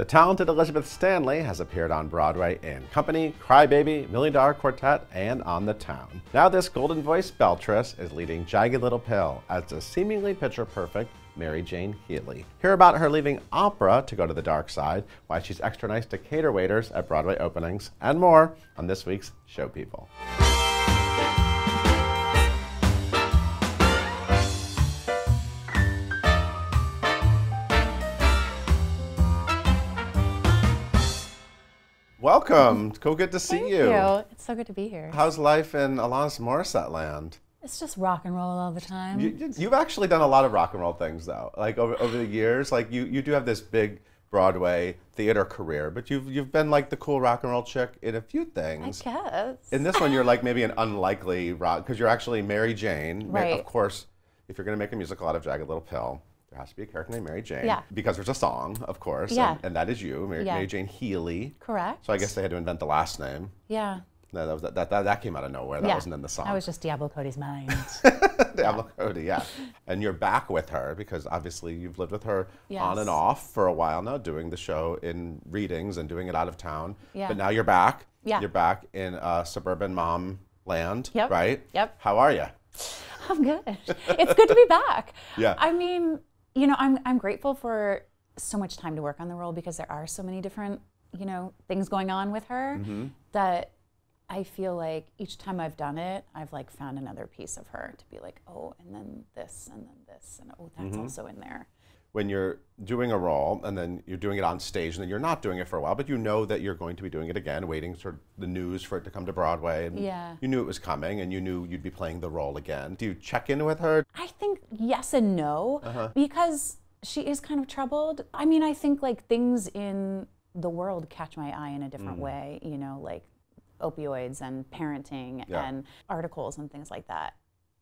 The talented Elizabeth Stanley has appeared on Broadway in Company, Crybaby, Million Dollar Quartet, and On the Town. Now, this golden voiced Beltress is leading Jagged Little Pill as the seemingly picture perfect Mary Jane Healy. Hear about her leaving opera to go to the dark side, why she's extra nice to cater waiters at Broadway openings, and more on this week's Show People. Welcome. Cool, good to see Thank you. you. It's so good to be here. How's life in Alanis Morissette land? It's just rock and roll all the time. You, you've actually done a lot of rock and roll things, though. Like over, over the years, like you, you do have this big Broadway theater career, but you've you've been like the cool rock and roll chick in a few things. I guess. In this one, you're like maybe an unlikely rock because you're actually Mary Jane. Right. Of course, if you're going to make a musical out of Jagged Little Pill, there has to be a character named Mary Jane. Yeah. Because there's a song, of course. Yeah. And, and that is you, Mary, Yeah. Mary Jane Healy. Correct. So I guess they had to invent the last name. Yeah. No, that, was, that, that, that came out of nowhere. That yeah. wasn't in the song. That was just Diablo Cody's mind. Diablo Cody, yeah. And you're back with her because obviously you've lived with her on and off for a while now, doing the show in readings and doing it out of town. Yeah. But now you're back. Yeah. You're back in uh, suburban mom land, Yep. right? Yep. How are you? I'm good. It's good to be back. Yeah. I mean, you know, I'm I'm grateful for so much time to work on the role because there are so many different, you know, things going on with her Mm-hmm. that I feel like each time I've done it, I've like found another piece of her to be like, oh, and then this, and then this, and oh, that's Mm-hmm. also in there. When you're doing a role and then you're doing it on stage and then you're not doing it for a while, but you know that you're going to be doing it again, waiting for the news for it to come to Broadway. And Yeah. You knew it was coming and you knew you'd be playing the role again. Do you check in with her? I think yes and no Uh-huh. because she is kind of troubled. I mean, I think like things in the world catch my eye in a different Mm. way, you know, like opioids and parenting Yeah. and articles and things like that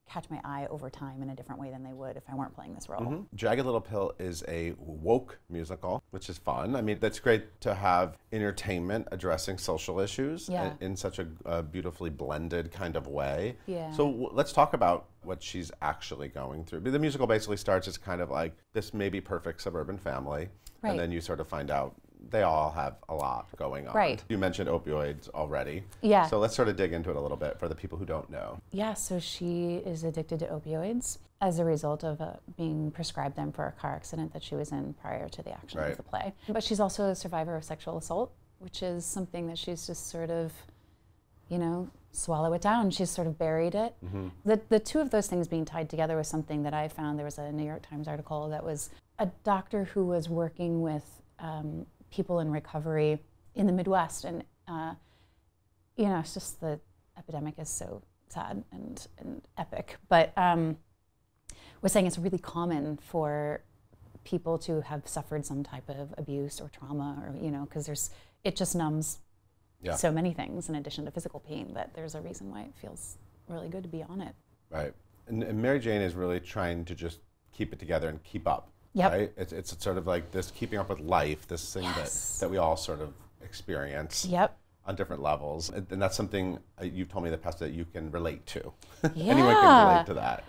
catch my eye over time in a different way than they would if I weren't playing this role. Mm-hmm. Jagged Little Pill is a woke musical, which is fun. I mean, that's great to have entertainment addressing social issues Yeah. in, in such a, a beautifully blended kind of way. Yeah. So w- let's talk about what she's actually going through. The musical basically starts as kind of like this maybe perfect suburban family, Right. and then you sort of find out they all have a lot going on. Right. You mentioned opioids already. Yeah. So let's sort of dig into it a little bit for the people who don't know. Yeah, so she is addicted to opioids as a result of uh, being prescribed them for a car accident that she was in prior to the action Right. of the play. But she's also a survivor of sexual assault, which is something that she's just sort of, you know, swallow it down. She's sort of buried it. The, the two of those things being tied together was something that I found. There was a New York Times article that was a doctor who was working with um, people in recovery in the Midwest. And, uh, you know, it's just the epidemic is so sad and, and epic. But um, was saying it's really common for people to have suffered some type of abuse or trauma or, you know, because there's, it just numbs Yeah. so many things in addition to physical pain that there's a reason why it feels really good to be on it. Right. And, and Mary Jane is really trying to just keep it together and keep up. Yep. Right? It's, it's sort of like this keeping up with life, this thing Yes. that, that we all sort of experience Yep. on different levels. And, and that's something uh, you've told me in the past that you can relate to. Anyone can relate to that.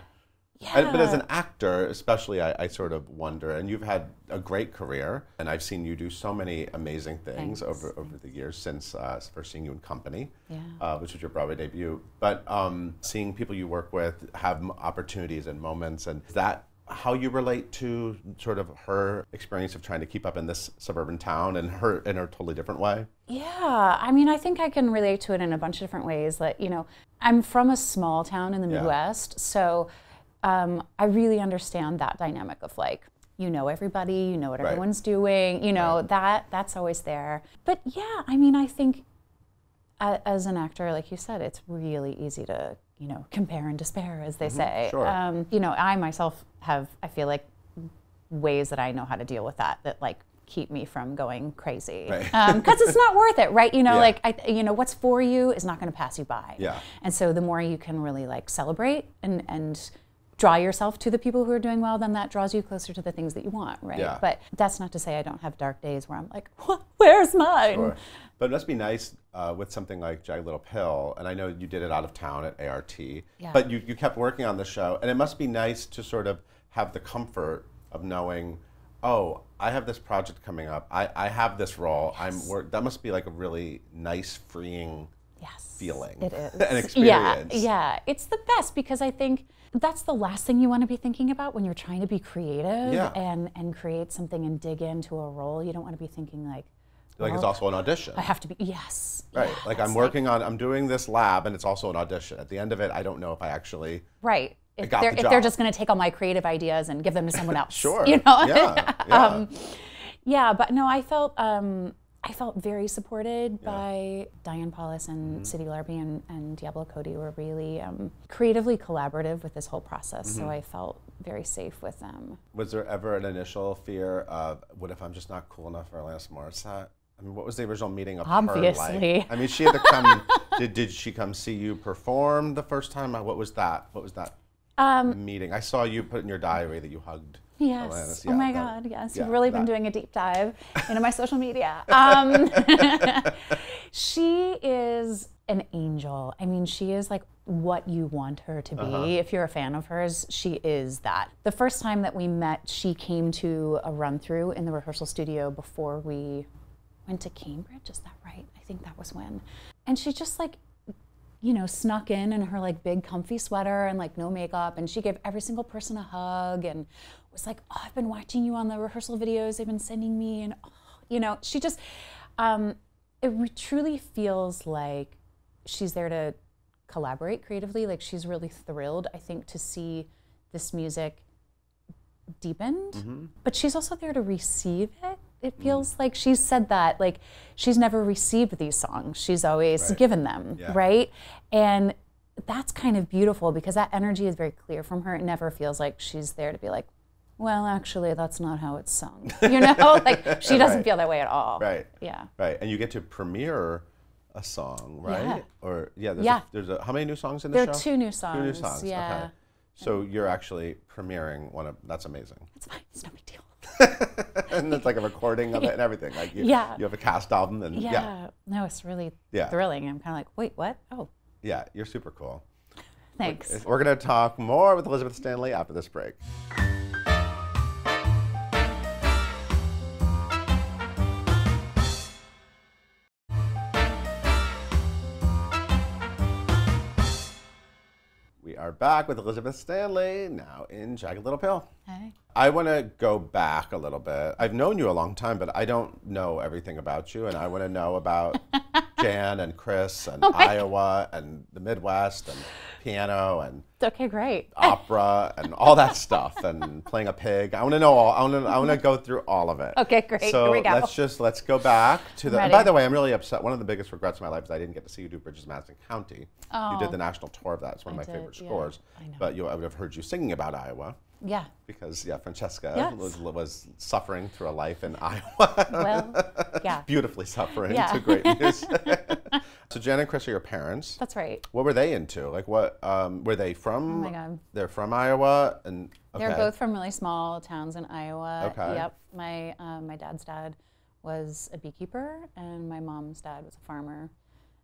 And- but as an actor, especially, I, I sort of wonder, and you've had a great career, and I've seen you do so many amazing things Thanks, over, over the years since uh, first seeing you in Company, Yeah. uh, which was your Broadway debut. But um, seeing people you work with have opportunities and moments, and that how you relate to sort of her experience of trying to keep up in this suburban town and her in a totally different way? Yeah, I mean, I think I can relate to it in a bunch of different ways. That you know, I'm from a small town in the Yeah. Midwest, so um, I really understand that dynamic of like, you know, everybody, you know what Right. everyone's doing, you know, that that's always there. But yeah, I mean, I think as an actor, like you said, it's really easy to you know compare and despair, as they say. sure. Um, you know, I myself have, I feel like ways that I know how to deal with that that like keep me from going crazy Right. because it's not worth it, right? You know, Yeah. like I, you know, what's for you is not going to pass you by. Yeah. And so the more you can really like celebrate and and draw yourself to the people who are doing well, then that draws you closer to the things that you want, right? Yeah. But that's not to say I don't have dark days where I'm like, "What? where's mine? Sure. But it must be nice uh, with something like Jagged Little Pill, and I know you did it out of town at ART, Yeah. but you, you kept working on the show, and it must be nice to sort of have the comfort of knowing, oh, I have this project coming up. I, I have this role. I'm work. That must be like a really nice, freeing Yes. feeling It is. an experience. Yeah, yeah. It's the best because I think that's the last thing you want to be thinking about when you're trying to be creative Yeah. and, and create something and dig into a role. You don't want to be thinking like, Like it's also an audition. I have to be, yes. Right. yeah, like I'm working on. I'm doing this lab, and it's also an audition. At the end of it, I don't know if I actually. Right. If got they're, the if they're just going to take all my creative ideas and give them to someone else. Sure. You know? Yeah. yeah. um, yeah, but no, I felt um, I felt very supported by Diane Paulus and Mm-hmm. Sidi Larbi and, and Diablo Cody were really um, creatively collaborative with this whole process. Mm-hmm. So I felt very safe with them. was there ever an initial fear of what if I'm just not cool enough for Alanis Morissette? I mean, what was the original meeting of her Obviously. like? I mean, she had to come. did did she come see you perform the first time? What was that? What was that Um, meeting? I saw you put in your diary that you hugged. Yes. Alanis. oh Yeah, my that- God. Yes. yeah, You've really been doing a deep dive into my social media. Um, she is an angel. I mean, she is like what you want her to be. Uh-huh. If you're a fan of hers, she is that. The first time that we met, she came to a run through in the rehearsal studio before we went to Cambridge. Is that right? I think that was when. And she just like you know, snuck in in her like big comfy sweater and like no makeup. And she gave every single person a hug and was like, Oh, I've been watching you on the rehearsal videos they've been sending me. And, oh, you know, she just, um, it truly feels like she's there to collaborate creatively. Like she's really thrilled, I think, to see this music deepened, but she's also there to receive it. It feels mm. like she's said that, like she's never received these songs. She's always Right. given them, Yeah. right? And that's kind of beautiful because that energy is very clear from her. It never feels like she's there to be like, well, actually, that's not how it's sung. You know, like she doesn't Right. feel that way at all. Right. Yeah. Right. And you get to premiere a song, right? Yeah. Or yeah. There's Yeah. A, there's a how many new songs in the show? There show? are two new songs. Two new songs. Yeah. Okay. So you're actually premiering one of that's amazing. It's fine. It's no big deal. and it's like a recording of it and everything. Like you, Yeah. you have a cast album and Yeah. yeah, No, it's really Yeah. thrilling. I'm kind of like, wait, what? Oh, yeah, you're super cool. thanks. We're gonna talk more with Elizabeth Stanley after this break. We are back with Elizabeth Stanley, now in Jagged Little Pill. I want to go back a little bit. I've known you a long time, but I don't know everything about you, and I want to know about Jan and Chris and oh Iowa and the Midwest and piano and Okay, great. opera and all that stuff and playing a pig. I want to know all. I want to. I want to go through all of it. Okay, great. So Here we go. let's just let's go back to the. By the way, I'm really upset. One of the biggest regrets of my life is I didn't get to see you do Bridges Madison County. You did Oh. the national tour of that. It's one of my did, favorite yeah. scores. I know. But you, I would have heard you singing about Iowa Yeah. because yeah, Francesca Yes. was, was suffering through a life in Iowa. Well, yeah. beautifully suffering Yeah. to great music. so Jen and Chris are your parents. That's right. What were they into? Like what um, were they from? Oh my God. They're from Iowa and okay. They're both from really small towns in Iowa. Okay. Yep. My um, my dad's dad was a beekeeper, and my mom's dad was a farmer.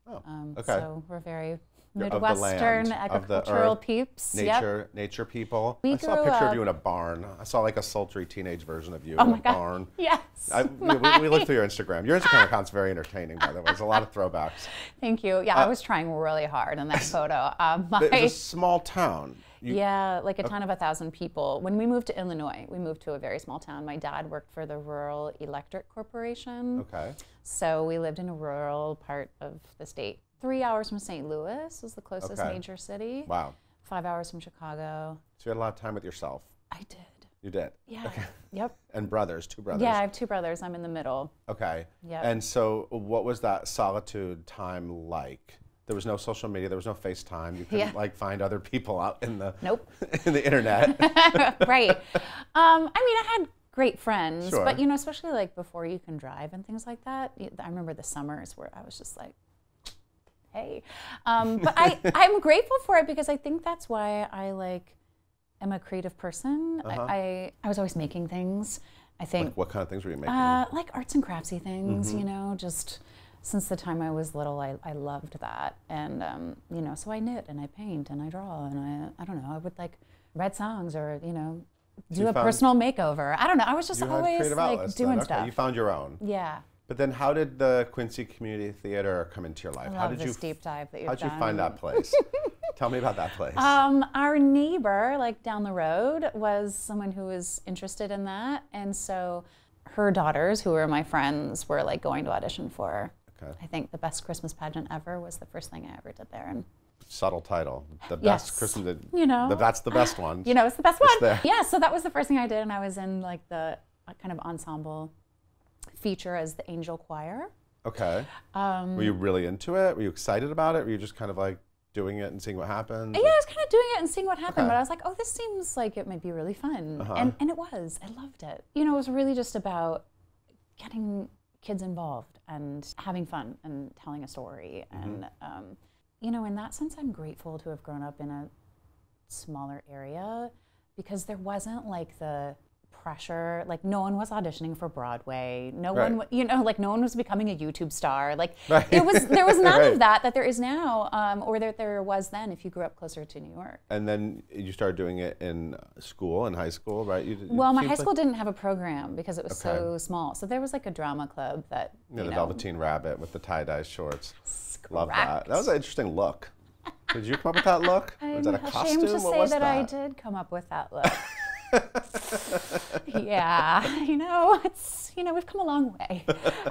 Oh, Um, okay. So we're very You're of the Midwestern land, of the agricultural earth, peeps. Yep. nature, nature people. We I saw a picture of you in a barn. I saw like a sultry teenage version of you Oh in my a God. barn. Yes. I, we, we- looked through your Instagram. Your Instagram account's very entertaining, by the way. There's a lot of throwbacks. Thank you. Yeah, I was trying really hard in that photo. Um, my, Uh, It's a small town. You, Yeah, like a town of a thousand people. When we moved to Illinois, we moved to a very small town. My dad worked for the Rural Electric Corporation. Okay. So we lived in a rural part of the state. Three hours from St. Louis was the closest Okay. major city. Wow. Five hours from Chicago. So you had a lot of time with yourself. I did. You did. Yeah. Yep. And brothers, two brothers. Yeah, I have two brothers. I'm in the middle. Okay. Yeah. And so, what was that solitude time like? There was no social media. There was no FaceTime. You couldn't Yeah. like find other people out in the Nope. in the internet. right. Um, I mean, I had great friends, Sure. but you know, especially like before you can drive and things like that. I remember the summers where I was just like, hey. Um, but I, I'm grateful for it because I think that's why I like am a creative person. I, I, I was always making things. I think like, what kind of things were you making? uh, like arts and craftsy things, Mm-hmm. you know, just since the time I was little, I, I loved that. And, um, you know, so I knit and I paint and I draw and I, I don't know, I would like write songs or, you know, do you a personal makeover. I don't know. I was just always like outlets. doing. Okay, stuff. You found your own. yeah. But then, how did the Quincy Community Theater come into your life? How did you? deep dive that you've How'd you find that place? Tell me about that place. Um, our neighbor, like down the road, was someone who was interested in that, and so her daughters, who were my friends, were like going to audition for. Okay. I think the best Christmas pageant ever was the first thing I ever did there, and Subtle title. The Yes. best Christmas. The, You know. the- that's the best one. you know it's the best It's one. there. Yeah, so that was the first thing I did, and I was in like the uh, kind of ensemble feature as the angel choir. Okay. Um, Were you really into it? Were you excited about it? Were you just kind of like doing it and seeing what happens? Yeah, I was kind of doing it and seeing what happened, Okay. but I was like, oh, this seems like it might be really fun. Uh-huh. And, and it was. I loved it. You know, it was really just about getting kids involved and having fun and telling a story. Mm-hmm. And, um, you know, in that sense, I'm grateful to have grown up in a smaller area because there wasn't like the pressure like no one was auditioning for broadway no one Right. w- you know like no one was becoming a youtube star like Right. it was there was none Right. of that that there is now um, or that there was then if you grew up closer to new york And then you started doing it in school, in high school, right? You, it well my high like- school didn't have a program because it was Okay. so small so there was like a drama club that Yeah, you the know, Velveteen Rabbit with the tie dye shorts. Love that. That was an interesting look. Did you come up with that look? I'm was that a costume? ashamed to what say was that, I did come up with that look. Yeah, you know, it's you know we've come a long way.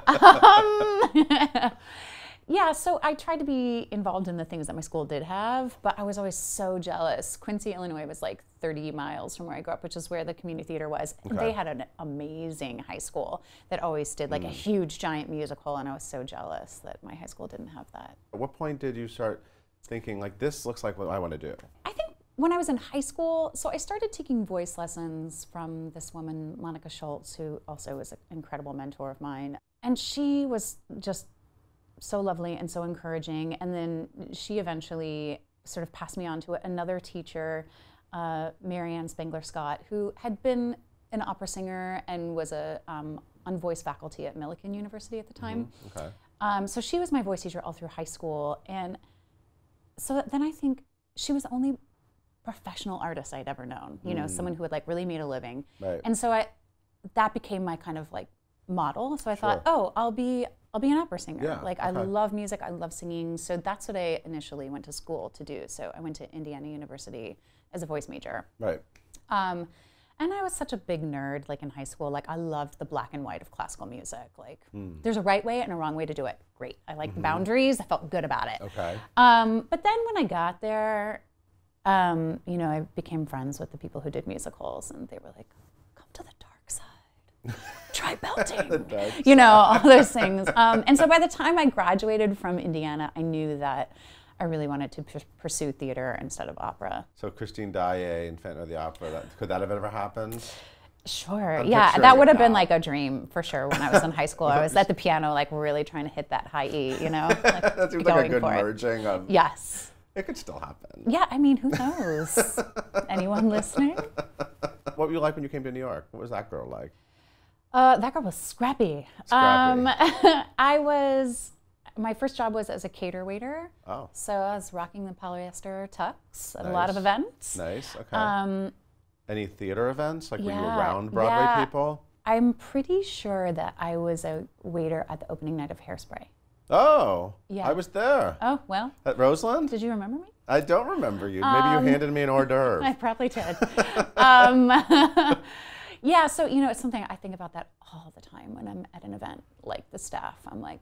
um, yeah, so I tried to be involved in the things that my school did have, but I was always so jealous. Quincy, Illinois, was like 30 miles from where I grew up, which is where the community theater was. Okay. they had an amazing high school that always did Mm. like a huge giant musical, and I was so jealous that my high school didn't have that. At what point did you start thinking like this looks like what I want to do? I think when I was in high school, so I started taking voice lessons from this woman, Monica Schultz, who also was an incredible mentor of mine. And she was just so lovely and so encouraging. And then she eventually sort of passed me on to another teacher, uh, Marianne Spangler Scott, who had been an opera singer and was a um, on voice faculty at Millikin University at the time. Okay. Um, so she was my voice teacher all through high school, and so then I think she was only professional artist I'd ever known. You know, someone who had like really made a living. Right. And so I, that became my kind of like model. So I Sure. thought, oh, I'll be I'll be an opera singer. Yeah, like I love music, I love singing. So that's what I initially went to school to do. So I went to Indiana University as a voice major. Right. Um, and I was such a big nerd, like in high school. Like I loved the black and white of classical music. Like Hmm. there's a right way and a wrong way to do it. Great. I like the boundaries. I felt good about it. Mm-hmm. Okay. Um, but then when I got there, um, you know, I became friends with the people who did musicals, and they were like, "Come to the dark side, try belting," you know, all those things. Um, and so by the time I graduated from Indiana, I knew that I really wanted to pur- pursue theater instead of opera. So Christine Daae and Phantom of the Opera. That, could that have ever happened? Sure. I'm yeah, that would have been like a dream for sure. When I was in high school, I was at the piano, like really trying to hit that high E. You know, like, that seems like a good for it. merging of. Yes. It could still happen. Yeah. I mean, who knows? Anyone listening? What were you like when you came to New York? What was that girl like? Uh, that girl was scrappy. Scrappy. Um, I was. My first job was as a cater waiter. Oh, So I was rocking the polyester tux at a lot of events. nice. Okay. Um, Any theater events? Like were you yeah, around Broadway yeah. people? I'm pretty sure that I was a waiter at the opening night of Hairspray. Oh, Yeah. I was there. Oh well, At Roseland? did you remember me? I don't remember you. Maybe you handed me an hors d'oeuvre. I probably did. um, yeah, so you know, it's something I think about that all the time when I'm at an event. Like the staff, I'm like,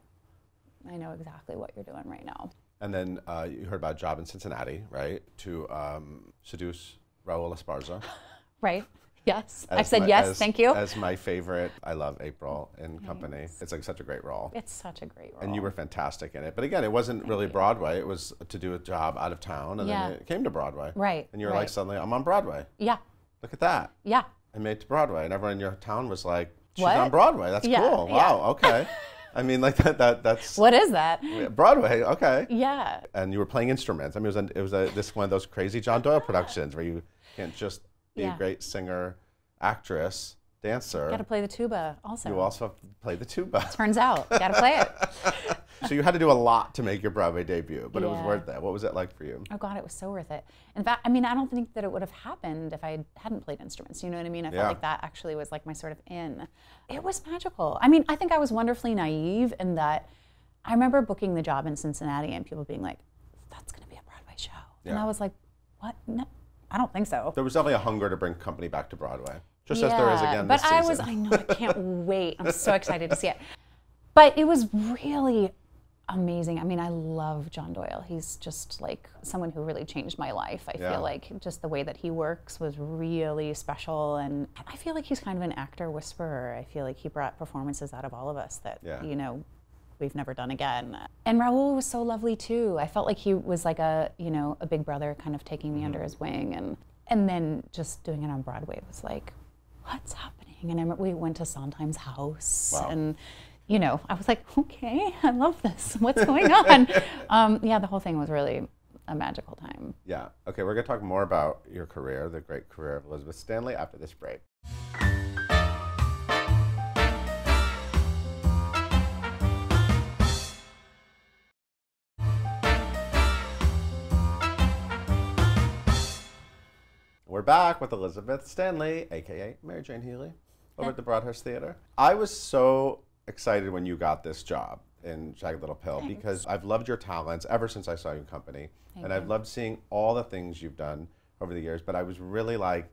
I know exactly what you're doing right now. And then uh, you heard about a job in Cincinnati, right? To um, seduce Raul Esparza. Right? Yes, I've said my- yes. as- thank you. As my favorite. I love April in Company. It's like such a great role. it's such a great role. And you were fantastic in it. But again, it wasn't really Broadway. It was to do a job out of town, and Yeah. then it came to Broadway. Right, And you were like, suddenly, I'm on Broadway. yeah, Look at that. yeah. I made it to Broadway, and everyone in your town was like, "She's What? on Broadway. That's Yeah, cool. yeah. Wow. Okay." I mean, like that. That that's What is that? Broadway. Okay. Yeah, And you were playing instruments. I mean, it was it was a, this one of those crazy John Doyle productions where you can't just be Yeah. a great singer, actress, dancer. got to play the tuba also. you also have to play the tuba. Turns out, you got to play it. So you had to do a lot to make your Broadway debut, but it was worth it. What was it like for you? Oh God, it was so worth it. In fact, I mean, I don't think that it would have happened if I hadn't played instruments. You know what I mean? I Yeah. felt like that actually was like my sort of in. It was magical. I mean, I think I was wonderfully naive in that I remember booking the job in Cincinnati and people being like, "That's going to be a Broadway show," and I was like, "What? No, I don't think so." There was definitely a hunger to bring company back to Broadway, just as there is Yeah, again But this I season. was, I know, I can't wait. I'm so excited to see it. But it was really amazing. I mean, I love John Doyle. He's just like someone who really changed my life. I Yeah. feel like just the way that he works was really special. And I feel like he's kind of an actor whisperer. I feel like he brought performances out of all of us that, Yeah. you know, we've never done again. And Raul was so lovely too. I felt like he was like a, you know, a big brother kind of taking me Mm-hmm. under his wing and and then just doing it on Broadway was like, what's happening? And I we went to Sondheim's house Wow. and you know, I was like, okay, I love this. What's going on? um, yeah, the whole thing was really a magical time. Yeah. Okay, we're going to talk more about your career, the great career of Elizabeth Stanley, after this break. Back with Elizabeth Stanley, aka Mary Jane Healy, over at the Broadhurst Theater. I was so excited when you got this job in Jagged Little Pill because I've loved your talents ever since I saw you in company, and I've loved seeing all the things you've done over the years. But I was really like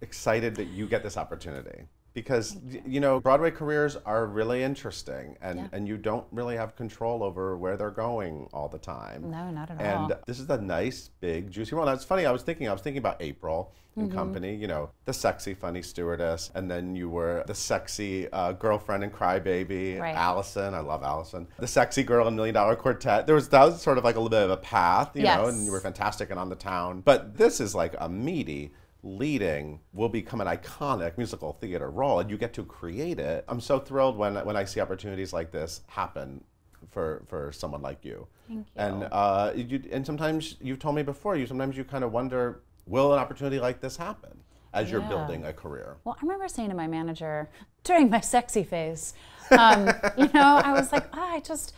excited that you get this opportunity because you know Broadway careers are really interesting, and Yeah. and you don't really have control over where they're going all the time. No, not at all. And this is a nice, big, juicy role. Now, it's funny, I was thinking, I was thinking about April in Mm-hmm. Company, you know, the sexy, funny stewardess, and then you were the sexy uh, girlfriend in Crybaby, Right. Allison. I love Allison. The sexy girl in Million Dollar Quartet. There was, that was sort of like a little bit of a path, you know, and you were fantastic and on the town. But this is like a meaty, leading will become an iconic musical theater role and you get to create it i'm so thrilled when, when i see opportunities like this happen for, for someone like you Thank and you. uh, you, and sometimes you've told me before, you sometimes you kind of wonder, will an opportunity like this happen as you're building a career? Well, I remember saying to my manager during my sexy phase, um, you know, I was like, "Ah, I just,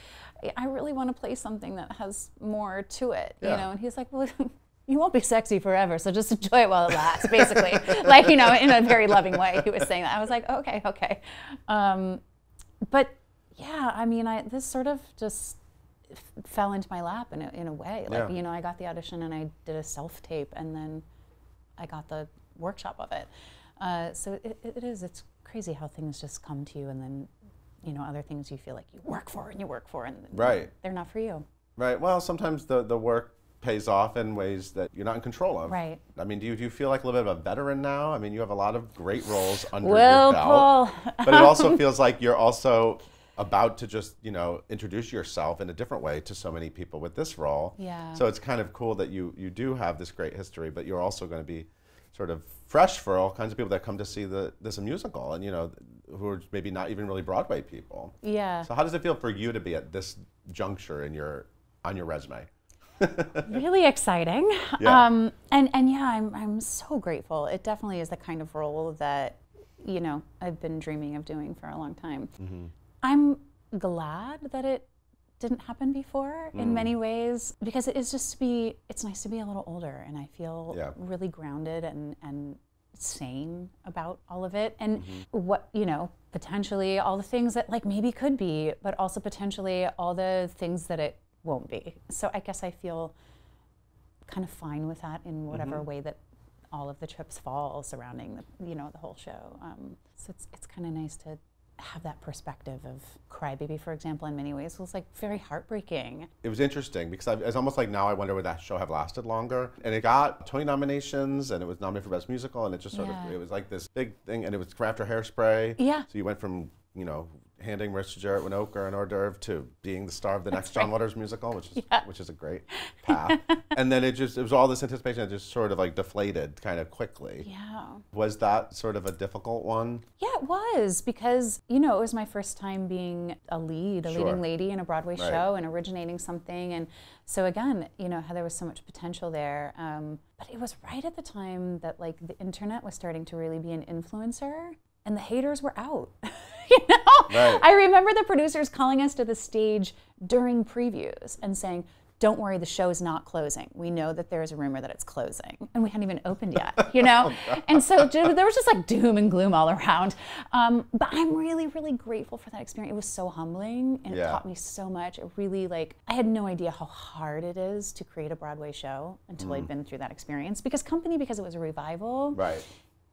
I really want to play something that has more to it, Yeah. you know. And he's like, well, you won't be sexy forever, so just enjoy it while it lasts, basically. like, you know, in a very loving way, he was saying that. I was like, okay, okay. Um, but yeah, I mean, I this sort of just fell into my lap in a, in a way. Like, Yeah. you know, I got the audition and I did a self tape, and then I got the workshop of it. Uh, so it, it is. It's crazy how things just come to you, and then you know other things you feel like you work for and you work for, and Right. they're not for you. Right. Well, sometimes the, the work pays off in ways that you're not in control of. Right. I mean, do you, do you feel like a little bit of a veteran now? I mean, you have a lot of great roles under Well, your belt. Paul. but it also feels like you're also about to just, you know, introduce yourself in a different way to so many people with this role. Yeah. So it's kind of cool that you you do have this great history, but you're also going to be sort of fresh for all kinds of people that come to see the this musical and you know who are maybe not even really Broadway people. Yeah. So how does it feel for you to be at this juncture in your on your resume? really exciting. Yeah. Um, and and yeah, I'm I'm so grateful. It definitely is the kind of role that you know I've been dreaming of doing for a long time. Mm-hmm. I'm glad that it didn't happen before in Mm. many ways because it is just to be. It's nice to be a little older, and I feel Yeah. really grounded and and sane about all of it and Mm-hmm. what you know potentially all the things that like maybe could be but also potentially all the things that it won't be so i guess i feel kind of fine with that in whatever Mm-hmm. way that all of the trips fall surrounding the you know the whole show um, so it's, it's kind of nice to have that perspective of crybaby for example in many ways was like very heartbreaking It was interesting because I, it's almost like now I wonder would that show have lasted longer. And it got Tony nominations and it was nominated for Best Musical and it just sort Yeah. of it was like this big thing and it was after Hairspray. Yeah. So you went from you know handing Marissa Jaret Winokur an hors d'oeuvre to being the star of the next John Waters musical, which is Yeah. which is a great path. and then it just it was all this anticipation that just sort of like deflated kind of quickly. yeah Was that sort of a difficult one? Yeah, it was because you know it was my first time being a lead, a Sure. leading lady in a Broadway Right. show and originating something, and so again, you know how there was so much potential there. Um, but it was right at the time that like the internet was starting to really be an influencer, and the haters were out. you know? Right. I remember the producers calling us to the stage during previews and saying, don't worry, the show is not closing. We know that there's a rumor that it's closing. And we hadn't even opened yet, you know? Oh, and so there was just like doom and gloom all around. Um, but I'm really, really grateful for that experience. It was so humbling and Yeah. it taught me so much. It really, like, I had no idea how hard it is to create a Broadway show until Mm. I'd been through that experience. Because Company, because it was a revival, Right.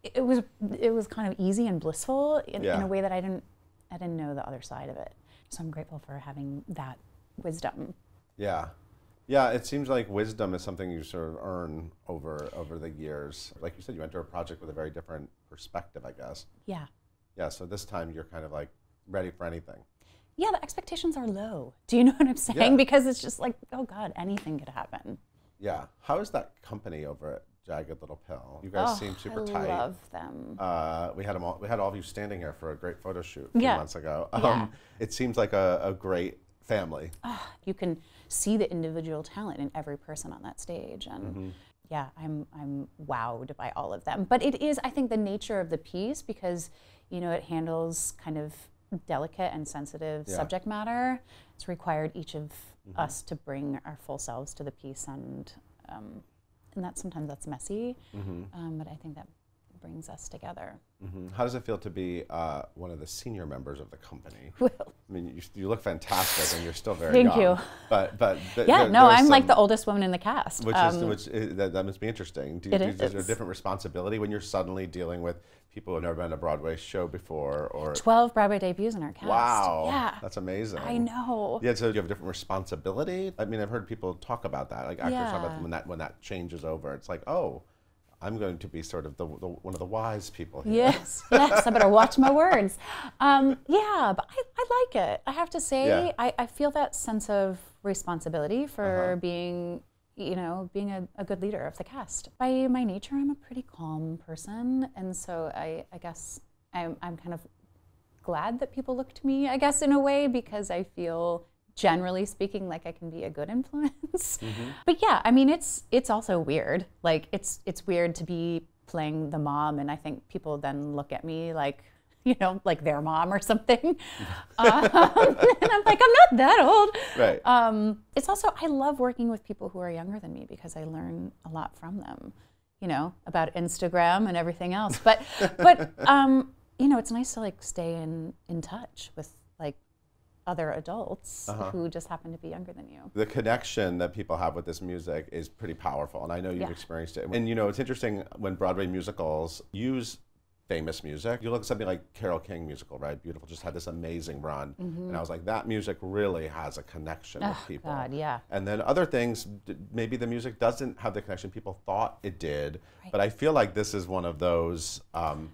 It was it was kind of easy and blissful in, in a way that I didn't I didn't know the other side of it. So I'm grateful for having that wisdom. Yeah. Yeah, it seems like wisdom is something you sort of earn over over the years. Like you said, you enter a project with a very different perspective, I guess. Yeah. Yeah, so this time you're kind of like ready for anything. Yeah, the expectations are low. Do you know what I'm saying? Yeah. Because it's just like, oh God, anything could happen. Yeah. How is that company over at Jagged Little Pill? You guys oh, seem super I tight. love them. Uh, we had 'em all, we had all of you standing here for a great photo shoot a few Yeah. months ago. Um, Yeah. It seems like a, a great family. you can see the individual talent in every person on that stage and Mm-hmm. yeah i'm i'm wowed by all of them but it is i think the nature of the piece because you know it handles kind of delicate and sensitive Yeah. subject matter it's required each of us to bring our full selves to the piece and um, and that sometimes that's messy um, but i think that brings us together Mhm. How does it feel to be uh, one of the senior members of the company? well, I mean, you, you look fantastic, and you're still very Thank young. you. But but th- yeah there- no i'm like the oldest woman in the cast Which is Um, which is, that, that must be interesting. Do you, it do, is there a different responsibility when you're suddenly dealing with people who've never been to a Broadway show before? Or 12 broadway debuts in our cast wow, yeah that's amazing. i know Yeah, so you have a different responsibility. I mean, I've heard people talk about that, like actors talk about Yeah. when that when that changes over. It's like, oh, I'm going to be sort of the, the one of the wise people here. Yes, yes, I better watch my words. Um, yeah, but I, I like it. I have to say, Yeah. I, I feel that sense of responsibility for Uh-huh. being, you know, being a, a good leader of the cast. By my nature, I'm a pretty calm person, and so I, I guess I'm, I'm kind of glad that people look to me, I guess, in a way, because I feel generally speaking like I can be a good influence. But yeah, I mean it's it's also weird. Like it's it's weird to be playing the mom and I think people then look at me like you know, like their mom or something. um, and I'm like, I'm not that old. Right. Um, it's also, I love working with people who are younger than me because I learn a lot from them, you know, about Instagram and everything else. But, but um, you know, it's nice to like stay in, in touch with other adults Uh-huh. who just happen to be younger than you. the connection that people have with this music is pretty powerful, and I know you've Yeah. experienced it. And you know, it's interesting when Broadway musicals use famous music. You look at something like Carole King musical, right? Beautiful, just had this amazing run, and I was like, that music really has a connection with Oh, people. God, yeah. And then other things, maybe the music doesn't have the connection people thought it did, but I feel like this is one of those. Um,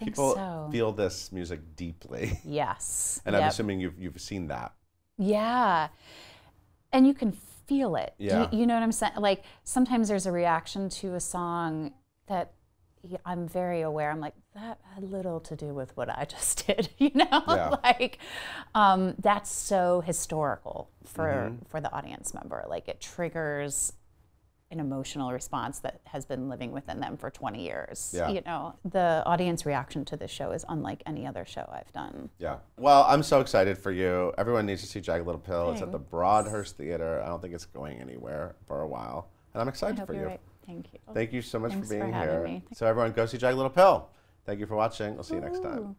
think people so. feel this music deeply, Yes. and I'm assuming you've you've seen that. Yeah. And you can feel it. Yeah. You, you know what I'm saying? Like sometimes there's a reaction to a song that I'm very aware. I'm like, that had little to do with what I just did. You know, Yeah. like um, that's so historical for Mm-hmm. for the audience member. Like it triggers an emotional response that has been living within them for 20 years. Yeah. You know, the audience reaction to this show is unlike any other show I've done. Yeah. Well, I'm so excited for you. Everyone needs to see Jagged Little Pill. It's at the Broadhurst Theater. I don't think it's going anywhere for a while. And I'm excited for you. right. Thank you. Thank you so much Thanks for for being having here. me. So everyone go see Jagged Little Pill. Thank you for watching. We'll see you next time.